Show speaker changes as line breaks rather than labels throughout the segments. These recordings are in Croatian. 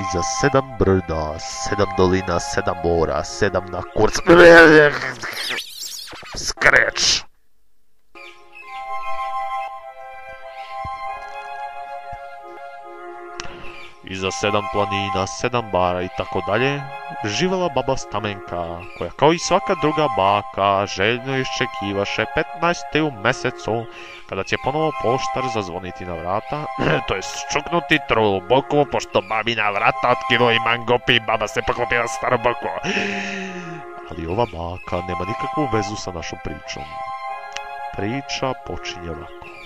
Iza sedam brda, sedam dolina, sedam mora, sedam na kurc... Skreč! Iza sedam planina, sedam bara i tako dalje, živjela baba Stamenka, koja kao i svaka druga baka željno iščekivaše 15. u mesecu, kada će ponovo poštar zazvoniti na vrata, to je ščuknuti trulu boku, pošto babina vrata otkilo i mangopi, baba se poklopila staro boku. Ali ova baka nema nikakvu vezu sa našom pričom. Priča počinje ovako.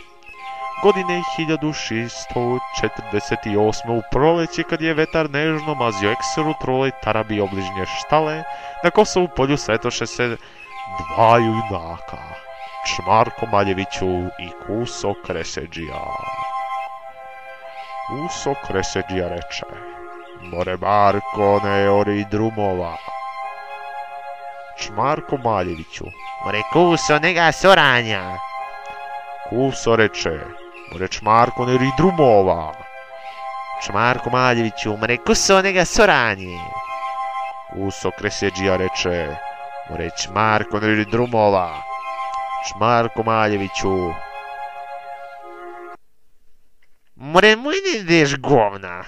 Godine 1648. u proleće kad je vetar nežno mazio ekseru trole tarabi obližnje štale, na Kosovu polju svetoše se dvaju junaka, Čmarko Maljeviću i Kuso Kreseđija. Kuso Kreseđija reče, more Marko ne ori drumova. Čmarko Maljeviću,
more Kuso nega soranja.
Kuso reče, more Čmarko ne ri drumova.
Čmarko Maljeviću, more Kuso nega soranje.
Kuso Kreseđija reče, more Čmarko ne ri drumova. Čmarko Maljeviću.
More moj ne ideš govna.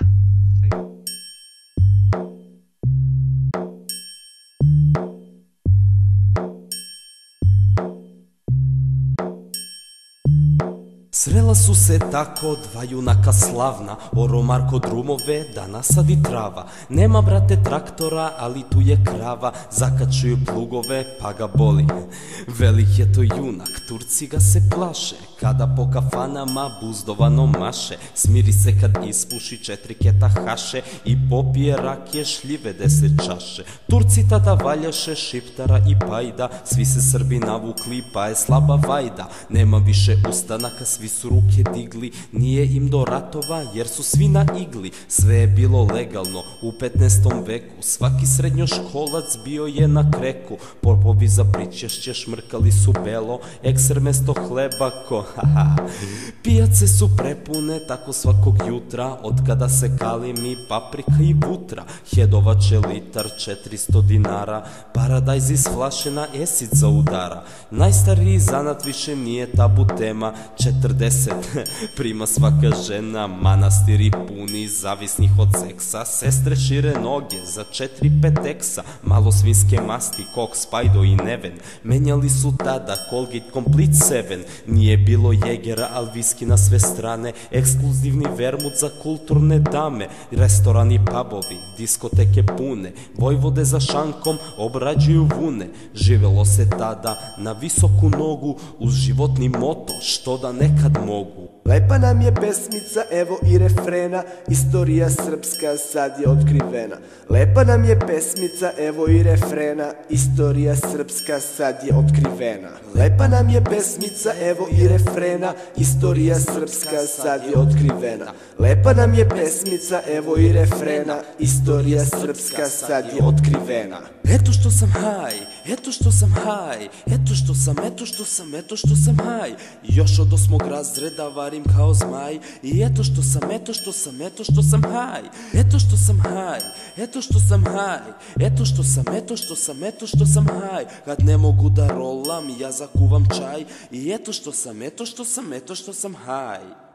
Srela su se tako dva junaka slavna Oro Marko drumove da nasadi trava. Nema brate traktora ali tu je krava Zakačuju plugove pa ga boli. Velik je to junak, Turci ga se plaše Kada po kafanama buzdovano maše. Smiri se kad ispuši četiri keta haše I popije rakije šljive deset čaše. Turci tada valjaše šiptara i pajda Svi se Srbi navukli pa je slaba vajda. Nema više ustanaka, svi su ruke digli Nije im do ratova jer su svi na igli. Sve je bilo legalno u 15. veku. Svaki srednjoškolac bio je na kreku. Popovi za pričešće šmrkali su belo Ekser mesto hleba ko haha Pijace su prepune tako svakog jutra. Od kada se kalimi paprika i vutra Hedovače litar 400 dinara Paradajz iz flaše na esit za udara. Najstariji zanat više nije tabu tema 40 prima svaka žena Manastiri puni zavisnih od seksa. Sestre šire noge za 4-5 eksa Malo svinske masti, kok, spajdo i neven. Menjali su tada Colgate Complete 7 Nije bilo jegera, al viski na sve strane. Ekskluzivni vermut za kulturne dame. Restorani, pubovi, diskoteke pune. Vojvode za šankom obrađuju vune Živelo se tada na visoku nogu Uz životni moto što da nekad mogu
Lepa nam je pesmica, evo i refrena, istorija srpska sad je otkrivena. Lepa nam je pesmica, evo i refrena, istorija srpska sad je otkrivena. Lepa nam je pesmica, evo i refrena, istorija srpska sad je otkrivena. Lepa nam je pesmica, evo i refrena, istorija srpska sad je otkrivena.
Eto što sam haj, eto što sam haj, eto što sam, eto što sam, eto što sam haj. Još od osmog razreda varim kao zmaj i eto što sam, eto što sam, eto što sam haj. Eto što sam haj, eto što sam haj, eto što sam, eto što sam, eto što sam haj. Kad ne mogu da rolam, ja zakuvam čaj i eto što sam, eto što sam, eto što sam haj.